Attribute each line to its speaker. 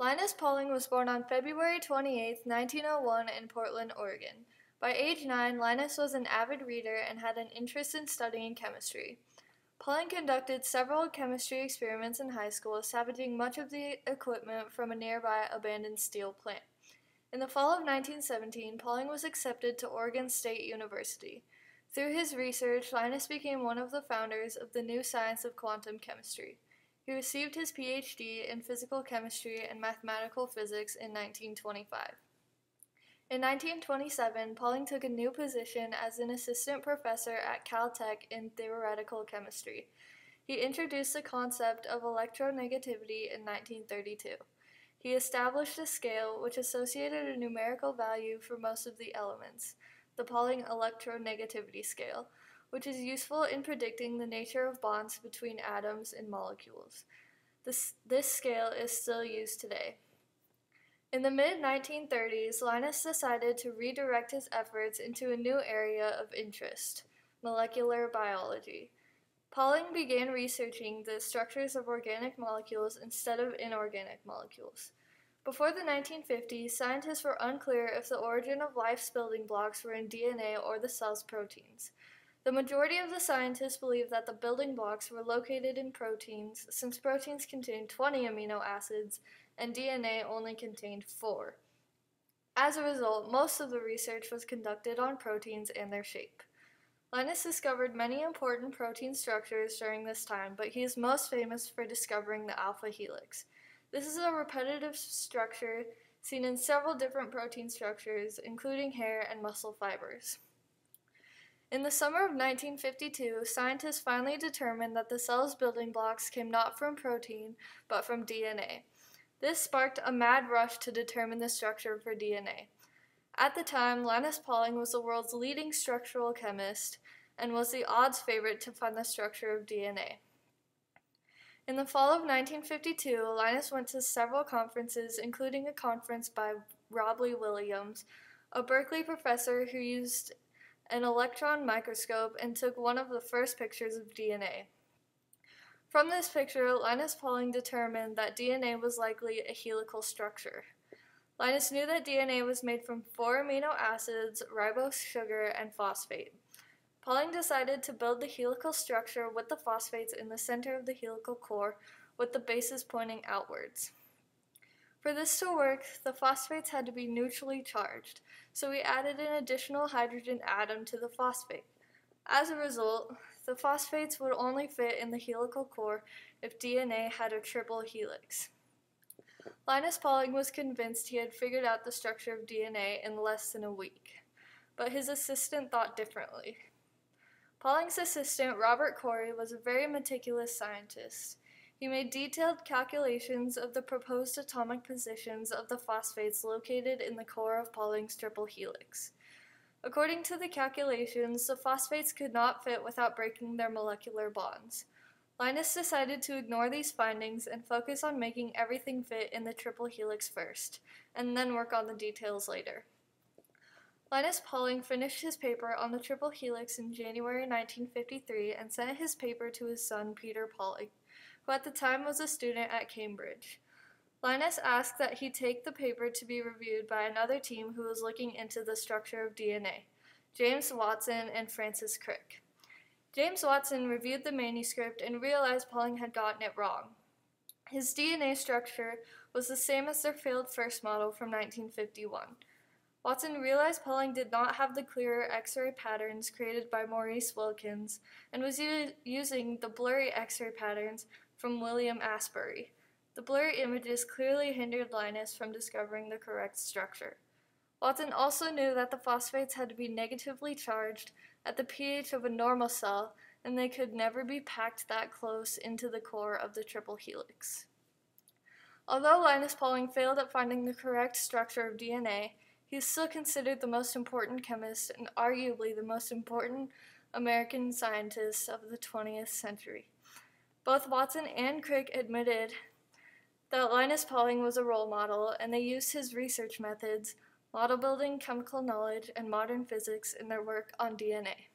Speaker 1: Linus Pauling was born on February 28, 1901, in Portland, Oregon. By age nine, Linus was an avid reader and had an interest in studying chemistry. Pauling conducted several chemistry experiments in high school, salvaging much of the equipment from a nearby abandoned steel plant. In the fall of 1917, Pauling was accepted to Oregon State University. Through his research, Linus became one of the founders of the new science of quantum chemistry. He received his PhD in physical chemistry and mathematical physics in 1925. In 1927, Pauling took a new position as an assistant professor at Caltech in theoretical chemistry. He introduced the concept of electronegativity in 1932. He established a scale which associated a numerical value for most of the elements, the Pauling electronegativity scale, which is useful in predicting the nature of bonds between atoms and molecules. This, this scale is still used today. In the mid 1930s, Linus decided to redirect his efforts into a new area of interest molecular biology. Pauling began researching the structures of organic molecules instead of inorganic molecules. Before the 1950s, scientists were unclear if the origin of life's building blocks were in DNA or the cell's proteins. The majority of the scientists believed that the building blocks were located in proteins, since proteins contain 20 amino acids and DNA only contained four. As a result, most of the research was conducted on proteins and their shape. Linus discovered many important protein structures during this time, but he is most famous for discovering the alpha helix. This is a repetitive structure seen in several different protein structures, including hair and muscle fibers. In the summer of 1952, scientists finally determined that the cell's building blocks came not from protein, but from DNA. This sparked a mad rush to determine the structure for DNA. At the time, Linus Pauling was the world's leading structural chemist and was the odds favorite to find the structure of DNA. In the fall of 1952, Linus went to several conferences, including a conference by Robley Williams, a Berkeley professor who used an electron microscope and took one of the first pictures of DNA. From this picture, Linus Pauling determined that DNA was likely a helical structure. Linus knew that DNA was made from four amino acids, ribose sugar, and phosphate. Pauling decided to build the helical structure with the phosphates in the center of the helical core, with the bases pointing outwards. For this to work, the phosphates had to be neutrally charged, so we added an additional hydrogen atom to the phosphate. As a result, the phosphates would only fit in the helical core if DNA had a triple helix. Linus Pauling was convinced he had figured out the structure of DNA in less than a week, but his assistant thought differently. Pauling's assistant, Robert Corey, was a very meticulous scientist. He made detailed calculations of the proposed atomic positions of the phosphates located in the core of Pauling's triple helix. According to the calculations, the phosphates could not fit without breaking their molecular bonds. Linus decided to ignore these findings and focus on making everything fit in the triple helix first, and then work on the details later. Linus Pauling finished his paper on the triple helix in January 1953 and sent his paper to his son Peter Pauling, who at the time was a student at Cambridge. Linus asked that he take the paper to be reviewed by another team who was looking into the structure of DNA, James Watson and Francis Crick. James Watson reviewed the manuscript and realized Pauling had gotten it wrong. His DNA structure was the same as their failed first model from 1951. Watson realized Pauling did not have the clearer X-ray patterns created by Maurice Wilkins and was using the blurry X-ray patterns from William Astbury. The blurry images clearly hindered Linus from discovering the correct structure. Watson also knew that the phosphates had to be negatively charged at the pH of a normal cell, and they could never be packed that close into the core of the triple helix. Although Linus Pauling failed at finding the correct structure of DNA, he is still considered the most important chemist and arguably the most important American scientist of the 20th century. Both Watson and Crick admitted that Linus Pauling was a role model, and they used his research methods, model building, chemical knowledge, and modern physics in their work on DNA.